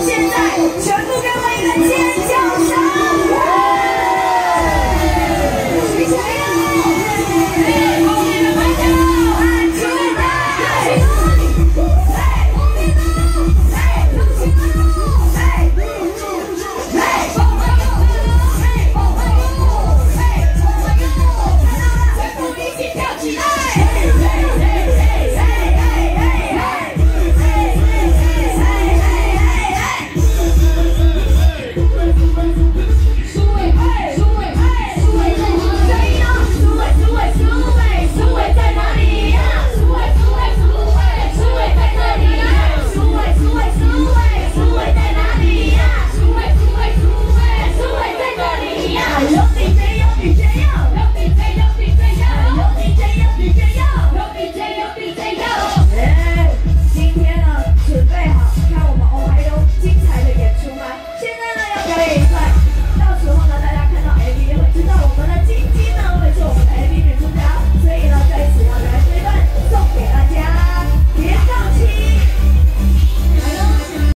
现在